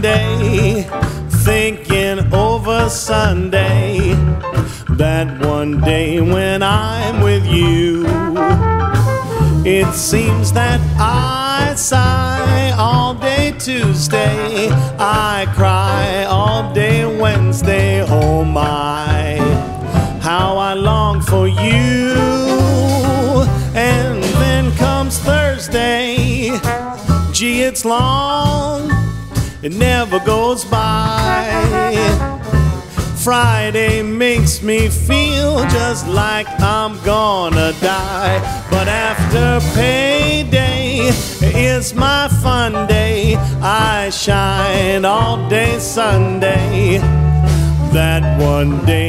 day, thinking over Sunday. That one day when I'm with you. It seems that I sigh all day Tuesday. I cry all day Wednesday. Oh my, it's long, it never goes by. Friday makes me feel just like I'm gonna die. But after payday, it's my fun day. I shine all day Sunday. That one day